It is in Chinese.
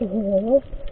五